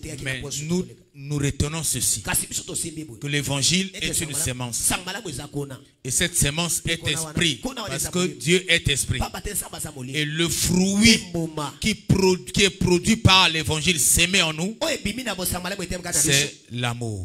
Mais nous, nous retenons ceci, que l'évangile est une semence. Et cette semence est esprit, parce que Dieu est esprit. Et le fruit qui, qui est produit par l'évangile sémé en nous, c'est l'amour.